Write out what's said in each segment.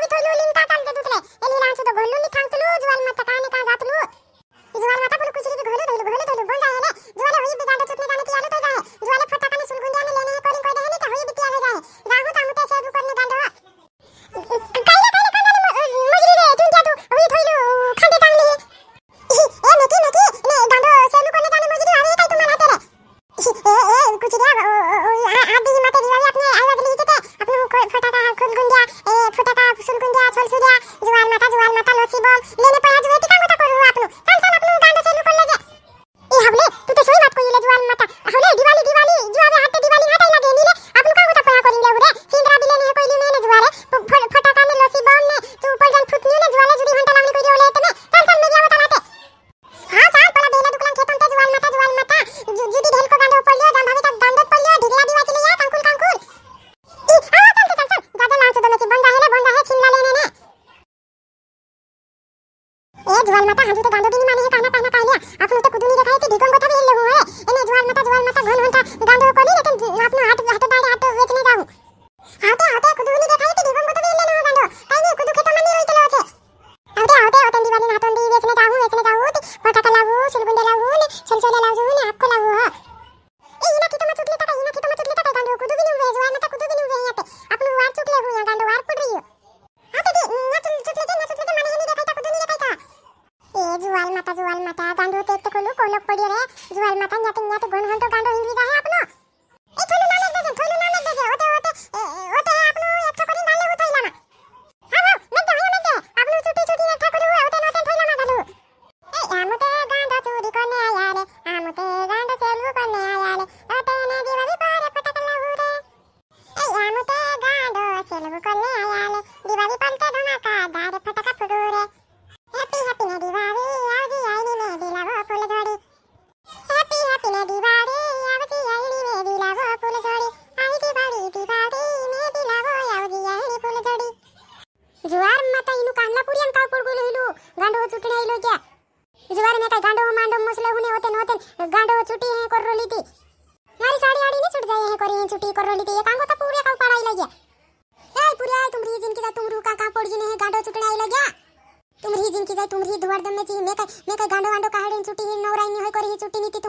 Victor Lulín, फुसुल कुंड्या छोल सुऱ्या जुवाल माता जुवाल माता लोसी बॉम लेने पया जुए टिका ज्वाल माता हाजू तो गांडो बिनी माने हे काना काना कालिया आपन तो कुदुनी रेखा ते ढिकोम कोथा भेल हो है एने ज्वाल माता ज्वाल माता घन होता गांडो कोनी लेकिन आपन हाथ हाथ दाड़े हाथ वेचने जाऊ हाते हाते कुदुनी रेखा ते ढिकोम कोथा भेल हो गांडो काई नी कुदु के तो मनी रोई चलो छे हाते हाते हाते दिवाली नाटो आता जुवाल माता गांडूळ ते कोलू कोलक पडी रे जुवाल माता न्यात न्यात गोण हंतो गांडूळ हिंदी जाय गांडो चुटी है कर रोली थी मारी साड़ी आड़ी नहीं छूट जाए है कर, ये चुटी कर रोली थी ये कांगो तो पूरे का काउ पड़ाई लगे ए पूरे आई तुम री जिनकी दा तो तुम रुका का पड़ जिने है, गांडो चुटड़ा आई लगी तुम री जिनकी दा तो तुम री धुआर दम में जी मैं का मैं का गांडो वांडो काहड़े चुटी नौराई नहीं होय करी छुटी नहीं थी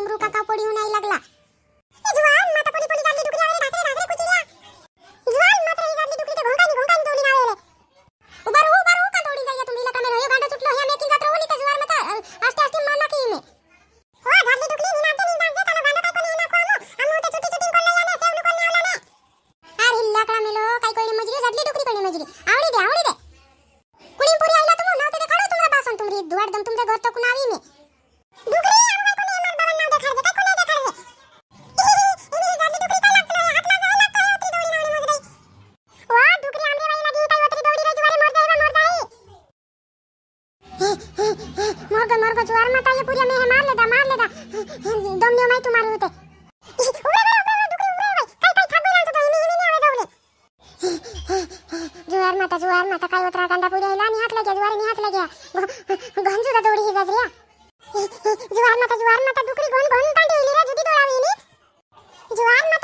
माता जुआर माता काय उतरा कांदा पुऱ्या इला निहात जुआर जुवार निहात लग्या गंजू दा दौड़ी ही गजरिया जुआर माता जुआर माता डुकरी गोन गोन कांडे इली रे जुदी डोळा इली जुवार माता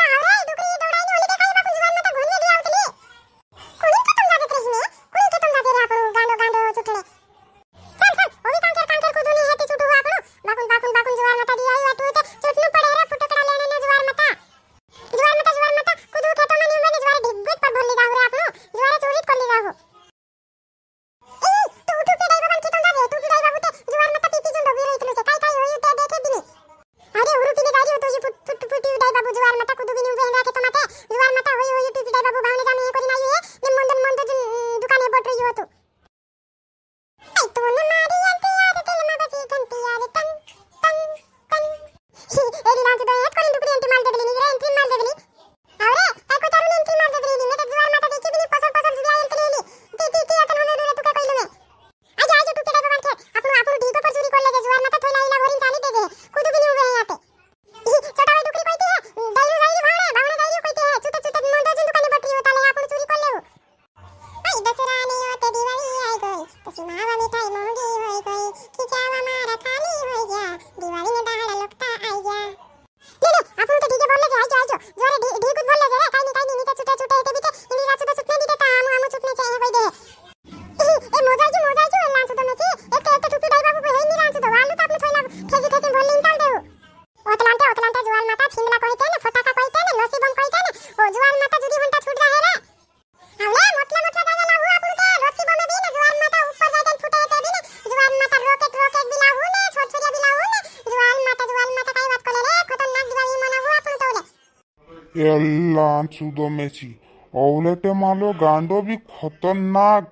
మోజాజీ మోజాజీ వెళ్ళి లాంచు తొమ్మిది ఎక్క ఎక్క చుట్టూ డై బాబు పోయి నీ లాంచు వాళ్ళు తప్పులు పోయిన ఖేజి ఖేజి భోల్ నించాల్ దేవు ఓతలాంటే ఓతలాంటే జువాన్ మాత చిందలా కోయితేనే ఫటాకా కోయితేనే నోసిబం కోయితేనే ఓ జువాన్ మాత జుడి హంటా ఛూట్ రహే రే అవలే మొట్లా మొట్లా దానా నా హువా పురుకే నోసిబం మే బీనే జువాన్ మాత ऊपर जाके फुटे ते बी जुवान माता रोकेट रोकेट बिला हुने छोट छोरिया बिला हुने जुवान माता जुवान माता काय बात कोले रे खतरनाक दिवाई मना हुआ पुल तोले ये लांचु दो मेची औलेटे मालो गांडो भी खतरनाक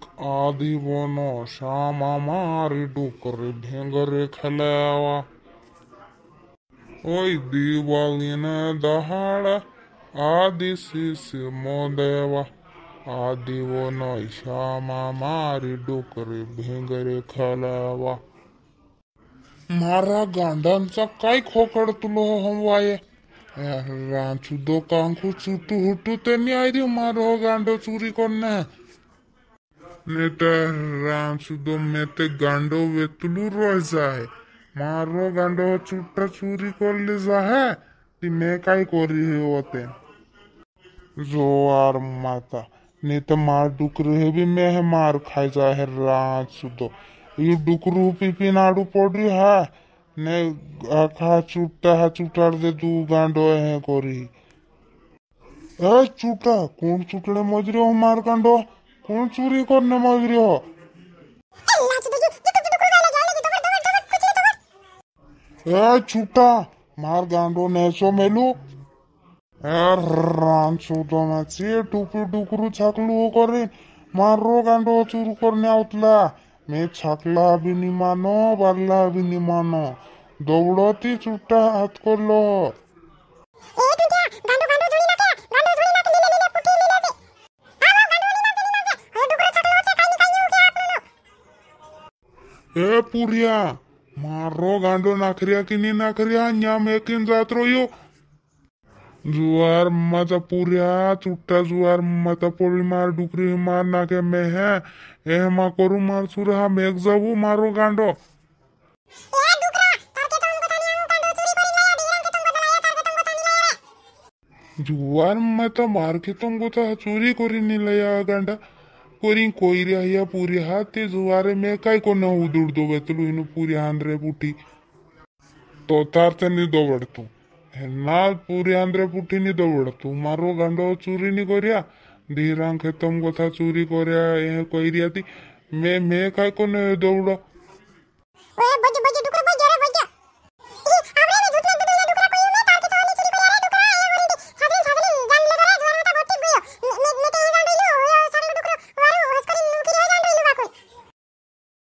आदि बनो, श्याम मारी डुकरे ढेंगरे खेलावा ओय दिवालीन दहाड़, आदि शिष मोदेवा। आदि बनो, श्याम मारी डुकरे ढेंगरे खेलावा मारा गांडांचा काय खोकड तुलो हम वाये रांचू दो कांकू चुटू हुटू ते रही मारो गांडो चोरी करने। दो वेतलू रह जाए। मारो गांडो चुट्टा चोरी कर ले जाए ती मैं काय करी है होते। जोआर माता नहीं तो मार डुकरू है भी मैं है मार खाई जाए रांचू दो ये डुकरू पीपी नाडू पड़ है, ने आखा चुट्टा है चुटाड़ दे तू गांडो है कोरी। ए चुटा कौन चुटड़े मजरी हो मार गांडो? कौन चोरी करने मजरी हो? ए चुटा मार गांडो नेसो मेलू। तो माची, टुपी डुकरू छाकलू करे। मारो गांडो चूरू करने आवतला। मैं छाकला भी नहीं मानो, बारला भी नहीं मानो। दौड़ती चुट्टा हाथ कर लो ए पुरिया मारो गांडो नाखरिया की नहीं नाखरिया न्याम एकिन जात यो जुआर माता पुरिया चुट्टा जुआर माता पोड़ी मार डुकरी मार नाके में है ए मा करू मार सुरहा मेघ जाबू मारो गांडो तो जुआर माता मार के तुमको तो चोरी करी नहीं लया गांडा कोरी कोई रिया पूरी हाथ ते जुआरे में काय को न उदुड़ दो बेतलू इनु पूरी आंद्रे पुटी। तो तार ते नहीं दौड़तू। ना पूरी आंद्रे पुटी नहीं दौड़तू। मारो गांडो चोरी नहीं करिया, धीरांग तुम